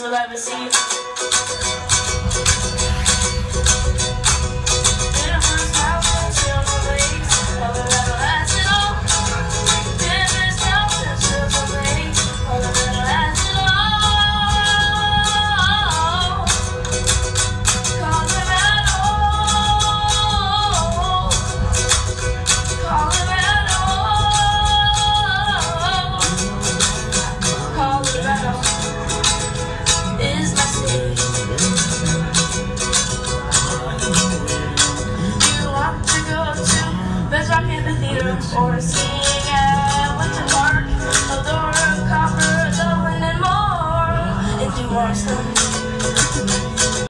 will ever see. or a song.